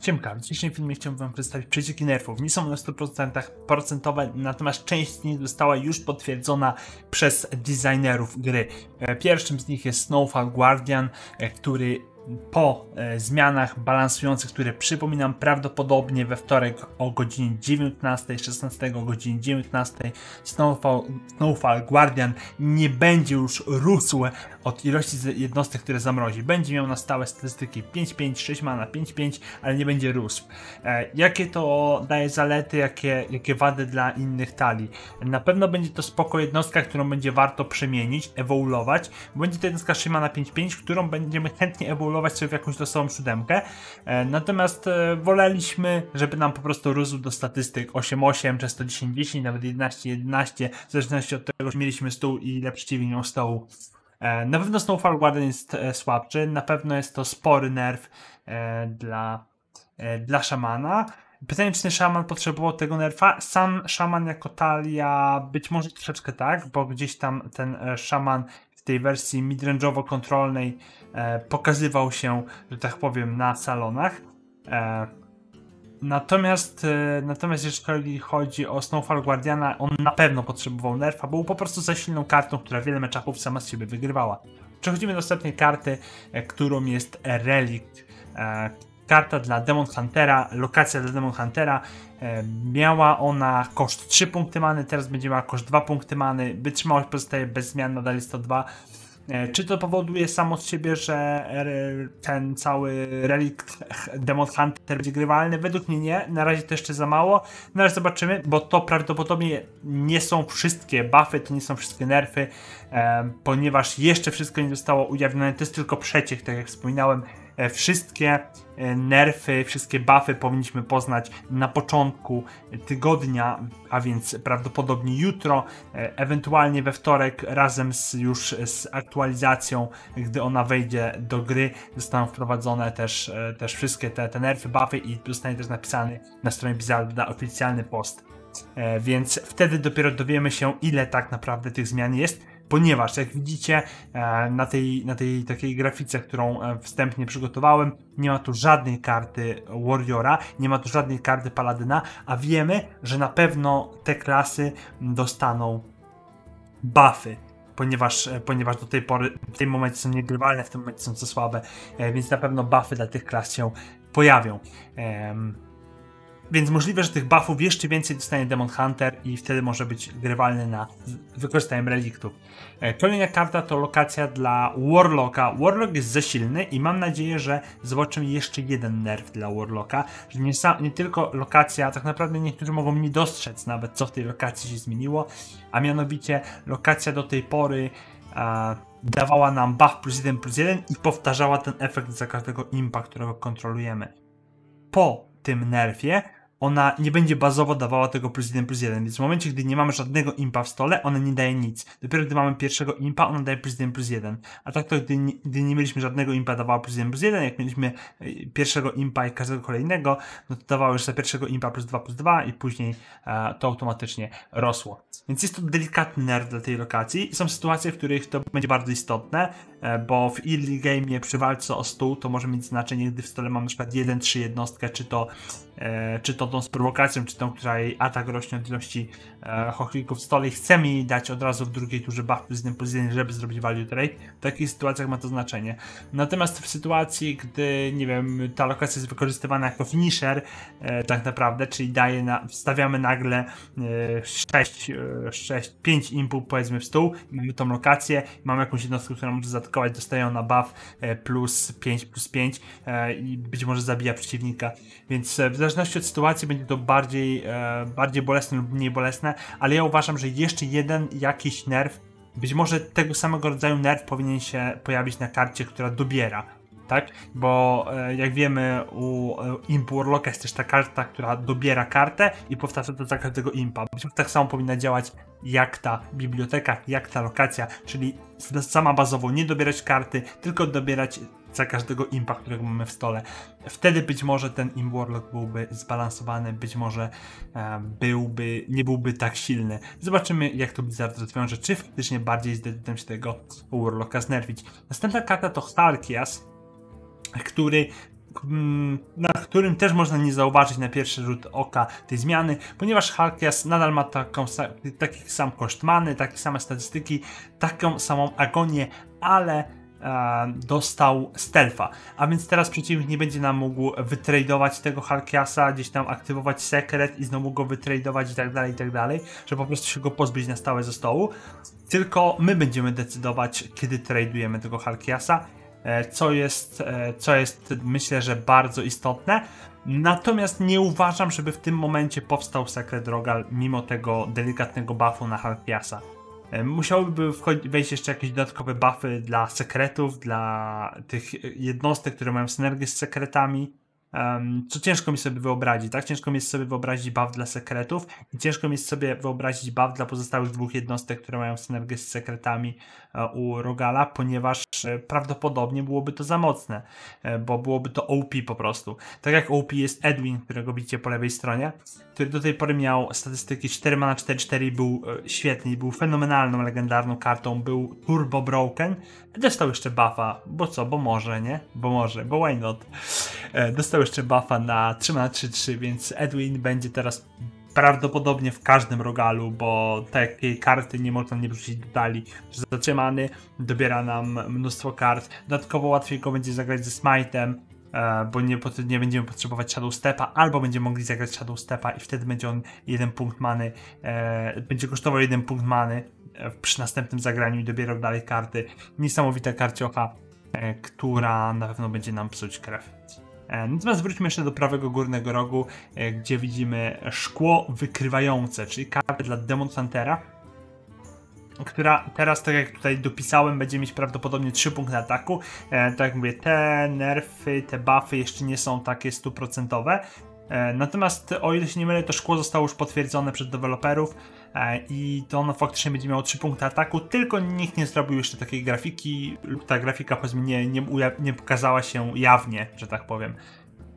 Siemka, w dzisiejszym filmie chciałbym wam przedstawić przecieki nerfów. Nie są w 100% procentowe, natomiast część z nich została już potwierdzona przez designerów gry. E, pierwszym z nich jest Snowfall Guardian, e, który po e, zmianach balansujących, które przypominam prawdopodobnie we wtorek o godzinie 19, 16 o godzinie 19 Snowfall, Snowfall Guardian nie będzie już rósł od ilości jednostek, które zamrozi. Będzie miał na stałe statystyki 5-5, 6 mana, 5-5, ale nie będzie rósł. E, jakie to daje zalety, jakie, jakie wady dla innych talii? Na pewno będzie to spoko jednostka, którą będzie warto przemienić, ewoluować. Będzie to jednostka 3 mana 5-5, którą będziemy chętnie ewoluować sobie w jakąś losową siódemkę. E, natomiast e, woleliśmy, żeby nam po prostu rósł do statystyk 8-8, często 10-10, nawet 11-11, w zależności od tego, że mieliśmy stół i ile przeciwnik miał stołu. E, na pewno Snowfall Guardian jest słabszy, na pewno jest to spory nerw dla, dla szamana. Pytanie, czy ten szaman potrzebował tego nerfa? Sam szaman jako talia być może troszeczkę tak, bo gdzieś tam ten szaman tej wersji midrange'owo-kontrolnej pokazywał się, że tak powiem, na salonach. Natomiast, e, natomiast jeżeli chodzi o Snowfall Guardiana, on na pewno potrzebował nerfa, był po prostu za silną kartą, która wiele meczapów sama z siebie wygrywała. Przechodzimy do ostatniej karty, e, którą jest Relict. E, karta dla Demon Huntera, lokacja dla Demon Huntera. Miała ona koszt 3 punkty many, teraz będzie miała koszt 2 punkty many. Wytrzymałość pozostaje bez zmian, nadal jest to 2. E, czy to powoduje samo z siebie, że e, ten cały relikt Demon Hunter będzie grywalny? Według mnie nie. Na razie to jeszcze za mało. Na razie zobaczymy, bo to prawdopodobnie nie są wszystkie buffy, to nie są wszystkie nerfy, e, ponieważ jeszcze wszystko nie zostało ujawnione. To jest tylko przeciek, tak jak wspominałem. E, wszystkie e, nerfy, wszystkie buffy powinniśmy poznać na początku tygodnia, a więc prawdopodobnie jutro, e, ewentualnie we wtorek razem z już z aktualizacją, gdy ona wejdzie do gry, zostaną wprowadzone też, też wszystkie te, te nerfy, buffy i zostanie też napisany na stronie Blizzarda oficjalny post. Więc wtedy dopiero dowiemy się, ile tak naprawdę tych zmian jest ponieważ jak widzicie e, na tej, na tej takiej grafice, którą e, wstępnie przygotowałem, nie ma tu żadnej karty Warriora, nie ma tu żadnej karty Paladyna, a wiemy, że na pewno te klasy dostaną buffy ponieważ, e, ponieważ do tej pory, w tym momencie są niegrywalne, w tym momencie są za słabe, więc na pewno buffy dla tych klas się pojawią. Więc możliwe, że tych buffów jeszcze więcej dostanie Demon Hunter i wtedy może być grywalny na wykorzystaniem reliktów. E, kolejna karta to lokacja dla Warlocka. Warlock jest za silny i mam nadzieję, że zobaczymy jeszcze jeden nerf dla Warlocka, że nie, nie tylko lokacja, tak naprawdę niektórzy mogą nie dostrzec nawet co w tej lokacji się zmieniło, a mianowicie lokacja do tej pory dawała nam buff plus 1 plus 1 i powtarzała ten efekt za każdego impa, którego kontrolujemy. Po tym nerfie ona nie będzie bazowo dawała tego plus 1 plus 1, więc w momencie, gdy nie mamy żadnego impa w stole, ona nie daje nic. Dopiero gdy mamy pierwszego impa, ona daje plus 1 plus 1. A tak to, gdy nie, gdy nie mieliśmy żadnego impa, dawała plus 1 plus 1, jak mieliśmy e, pierwszego impa i każdego kolejnego, no to dawało już za pierwszego impa plus 2 plus 2 i później e, to automatycznie rosło. Więc jest to delikatny nerw dla tej lokacji. Są sytuacje, w których to będzie bardzo istotne, e, bo w early game przy walce o stół to może mieć znaczenie, gdy w stole mamy przykład 1-3 jednostkę, czy to, czy to tą z prowokacją, czy tą, która jej atak rośnie od ilości e, chochlików w stole i chcemy jej dać od razu w drugiej turze buff plus 1 plus 1, żeby zrobić value trade. W takich sytuacjach ma to znaczenie. Natomiast w sytuacji, gdy, nie wiem, ta lokacja jest wykorzystywana jako finisher, e, tak naprawdę, czyli daje na, wstawiamy nagle e, 6, 6, 5 impu powiedzmy w stół, mamy tą lokację, mamy jakąś jednostkę, która może zaatakować, dostaje ona buff e, plus 5 plus 5 e, i być może zabija przeciwnika. Więc e, w zależności od sytuacji będzie to bardziej, e, bardziej bolesne lub mniej bolesne, ale ja uważam, że jeszcze jeden jakiś nerw, być może tego samego rodzaju nerw powinien się pojawić na karcie, która dobiera tak? Bo e, jak wiemy, u e, Imp Warlocka jest też ta karta, która dobiera kartę i powtarza to za każdego impa. Być może tak samo powinna działać jak ta biblioteka, jak ta lokacja, czyli sama bazowo nie dobierać karty, tylko dobierać za każdego impa, którego mamy w stole. Wtedy być może ten Imp Warlock byłby zbalansowany, być może e, byłby, nie byłby tak silny. Zobaczymy, jak to Blizzard rozwiąże, czy faktycznie bardziej zdecydują się tego Warlocka znerwić. Następna karta to Starkias, który mm, na którym też można nie zauważyć na pierwszy rzut oka tej zmiany, ponieważ Halkias nadal ma taką, taki sam koszt many, takie same statystyki, taką samą agonię, ale dostał stealtha. A więc teraz przeciwnik nie będzie nam mógł wytradować tego Halkiasa, gdzieś tam aktywować sekret i znowu go wytradować i tak dalej, i tak dalej, żeby po prostu się go pozbyć na stałe ze stołu. Tylko my będziemy decydować, kiedy tradujemy tego Halkiasa E, co jest, e, co jest myślę, że bardzo istotne. Natomiast nie uważam, żeby w tym momencie powstał Secret Rogal mimo tego delikatnego buffu na Halkiasa. E, musiałyby wejść jeszcze jakieś dodatkowe buffy dla sekretów, dla tych jednostek, które mają synergię z sekretami. Um, co ciężko mi sobie wyobrazić, tak? Ciężko mi jest sobie wyobrazić buff dla sekretów i ciężko mi jest sobie wyobrazić buff dla pozostałych dwóch jednostek, które mają synergię z sekretami e, u Rogala, ponieważ e, prawdopodobnie byłoby to za mocne, e, bo byłoby to OP po prostu. Tak jak OP jest Edwin, którego widzicie po lewej stronie, który do tej pory miał statystyki 4 mana 4-4 i był świetny, był fenomenalną, legendarną kartą, był turbo broken, dostał jeszcze buffa, bo co, bo może, nie? Bo może, bo why not? Dostał dostał jeszcze buffa na 3 na 3-3, więc Edwin będzie teraz prawdopodobnie w każdym rogalu, bo takiej karty nie można nie wrzucić do talii. Zatrzymany dobiera nam mnóstwo kart. Dodatkowo łatwiej go będzie zagrać ze Smite'em, e, bo nie, nie będziemy potrzebować Shadow Stepa, albo będziemy mogli zagrać Shadow Stepa i wtedy będzie on jeden punkt many, e, będzie kosztował jeden punkt many e, przy następnym zagraniu i dobierał dalej karty. Niesamowita karciocha, która na pewno będzie nam psuć krew. E, natomiast wróćmy jeszcze do prawego górnego rogu, e, gdzie widzimy szkło wykrywające, czyli kartę dla Demon Huntera, która teraz, tak jak tutaj dopisałem, będzie mieć prawdopodobnie 3 punkty ataku. E, tak jak mówię, te nerfy, te buffy jeszcze nie są takie stuprocentowe. E, natomiast o ile się nie mylę, to szkło zostało już potwierdzone przez deweloperów e, i to ono faktycznie będzie miało 3 punkty ataku, tylko nikt nie zrobił jeszcze takiej grafiki, lub ta grafika powiedzmy nie, nie, nie pokazała się jawnie, że tak powiem.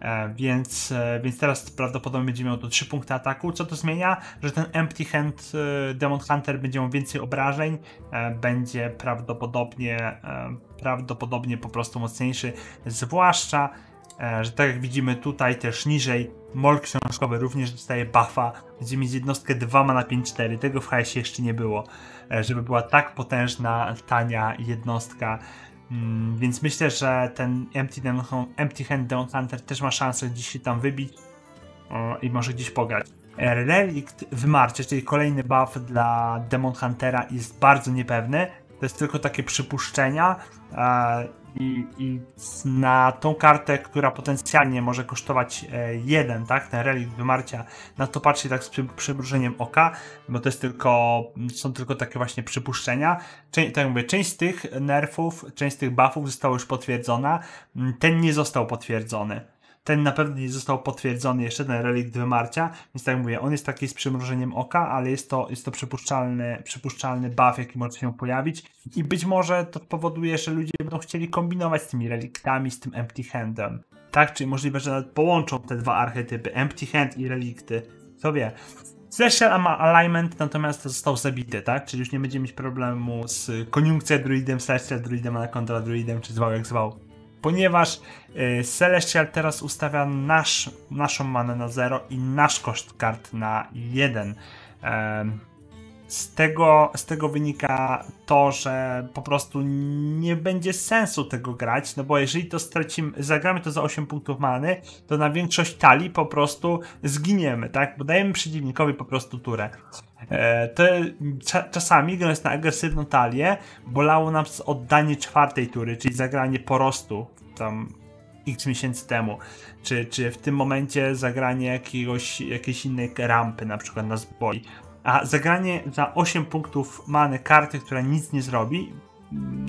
E, więc, więc teraz prawdopodobnie będzie miał to 3 punkty ataku. Co to zmienia? Że ten Empty Hand Demon Hunter będzie miał więcej obrażeń, będzie prawdopodobnie, prawdopodobnie po prostu mocniejszy, zwłaszcza że tak jak widzimy tutaj też niżej mol książkowy również dostaje buffa. Będziemy mieć jednostkę 2 na 5-4. Tego w HS jeszcze nie było, e, żeby była tak potężna, tania jednostka. Mm, więc myślę, że ten Empty, Empty Hand Demon Hunter też ma szansę gdzieś się tam wybić i może gdzieś pograć. E, Relikt wymarcie, czyli kolejny buff dla Demon Huntera jest bardzo niepewny. To jest tylko takie przypuszczenia i, I, na tą kartę, która potencjalnie może kosztować e, jeden, tak, ten relikt wymarcia, na to patrzcie tak z przy, przymrużeniem oka, bo to jest tylko, są tylko takie właśnie przypuszczenia. Część, tak mówię, część z tych nerfów, część z tych buffów została już potwierdzona, ten nie został potwierdzony ten na pewno nie został potwierdzony jeszcze, ten relikt wymarcia, więc tak mówię, on jest taki z przymrużeniem oka, ale jest to, jest to przypuszczalny, przypuszczalny buff, jaki może się pojawić i być może to spowoduje, że ludzie będą chcieli kombinować z tymi reliktami, z tym empty handem. Tak, czyli możliwe, że nawet połączą te dwa archetypy, empty hand i relikty. Kto wie. Celestial ma alignment, natomiast został zabity, tak? Czyli już nie będziemy mieć problemu z koniunkcją druidem, Celestial druidem, a na kontra druidem, czy zwał jak zwał ponieważ y, Celestial teraz ustawia nasz, naszą manę na 0 i nasz koszt kart na 1. Z tego, z tego wynika to, że po prostu nie będzie sensu tego grać, no bo jeżeli to stracimy, zagramy to za 8 punktów many, to na większość talii po prostu zginiemy, tak? Bo dajemy przeciwnikowi po prostu turę. E, to cza, czasami, grając na agresywną talię, bolało nam oddanie czwartej tury, czyli zagranie porostu tam x miesięcy temu, czy, czy w tym momencie zagranie jakiegoś, jakiejś innej rampy, na przykład nas boli. A zagranie za 8 punktów many karty, która nic nie zrobi,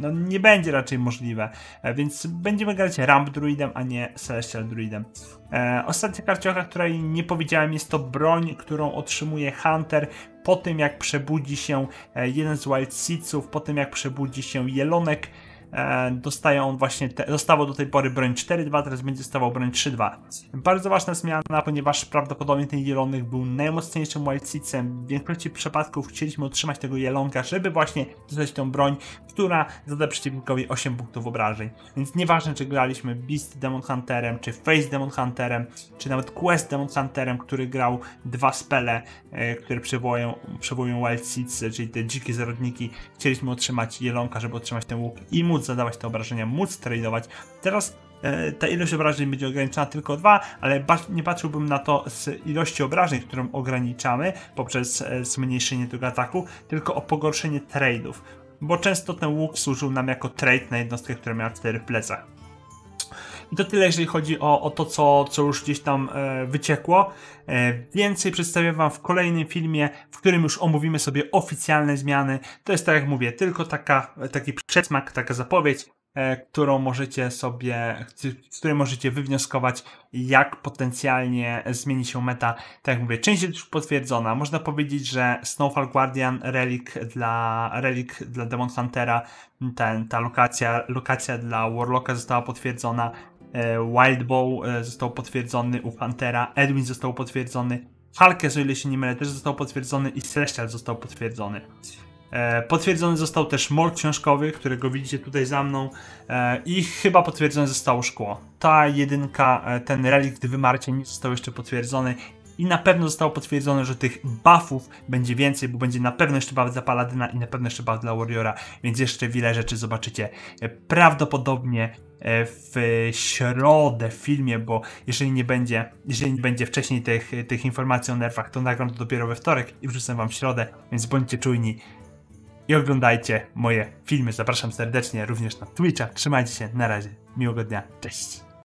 no nie będzie raczej możliwe, e, więc będziemy grać Ramp Druidem, a nie Celestial Druidem. E, ostatnia karciocha, której nie powiedziałem, jest to broń, którą otrzymuje Hunter po tym, jak przebudzi się e, jeden z Wild Seedsów, po tym, jak przebudzi się Jelonek, e, dostają właśnie, te, dostawał do tej pory broń 4.2, teraz będzie dostawał broń 3.2. Bardzo ważna zmiana, ponieważ prawdopodobnie ten jelonek był najmocniejszym łajcicem. W większości przypadków chcieliśmy utrzymać tego jelonka, żeby właśnie dostać tą broń, która zada przeciwnikowi 8 punktów obrażeń. Więc nieważne, czy graliśmy Beast Demon Hunterem, czy Face Demon Hunterem, czy nawet Quest Demon Hunterem, który grał dwa spele, e, które przywołują, przywołują Wild Seeds, czyli te dzikie zarodniki. Chcieliśmy otrzymać jelonka, żeby otrzymać ten łuk i móc zadawać te obrażenia, móc tradować. Teraz e, ta ilość obrażeń będzie ograniczona tylko dwa, ale nie patrzyłbym na to z ilości obrażeń, którą ograniczamy poprzez e, zmniejszenie tego ataku, tylko o pogorszenie trade'ów, bo często ten łuk służył nam jako trade na jednostkę, która miała 4 w plecach. I to tyle, jeżeli chodzi o, o to, co, co już gdzieś tam e, wyciekło. E, więcej przedstawię Wam w kolejnym filmie, w którym już omówimy sobie oficjalne zmiany. To jest, tak jak mówię, tylko taka, taki przedsmak, taka zapowiedź, e, którą możecie sobie, z której możecie wywnioskować, jak potencjalnie zmieni się meta. Tak jak mówię, część jest już potwierdzona. Można powiedzieć, że Snowfall Guardian Relic dla, Relic dla Demon Huntera, ten, ta lokacja, lokacja dla Warlocka została potwierdzona. E, Wildbow e, został potwierdzony u Huntera, Edwin został potwierdzony, Halkes, o ile się nie mylę, też został potwierdzony i Celestial został potwierdzony. E, potwierdzony został też mol książkowy, którego widzicie tutaj za mną i chyba potwierdzone zostało szkło. Ta jedynka, ten relikt wymarcia nie został jeszcze potwierdzony i na pewno zostało potwierdzone, że tych buffów będzie więcej, bo będzie na pewno jeszcze buff dla Paladyna i na pewno jeszcze buff dla Warriora, więc jeszcze wiele rzeczy zobaczycie. Prawdopodobnie E, w środę w filmie, bo jeżeli nie będzie, jeżeli nie będzie wcześniej tych, tych informacji o nerfach, to nagram to dopiero we wtorek i wrzucę wam w środę, więc bądźcie czujni i oglądajcie moje filmy. Zapraszam serdecznie również na Twitcha. Trzymajcie się, na razie. Miłego dnia, cześć.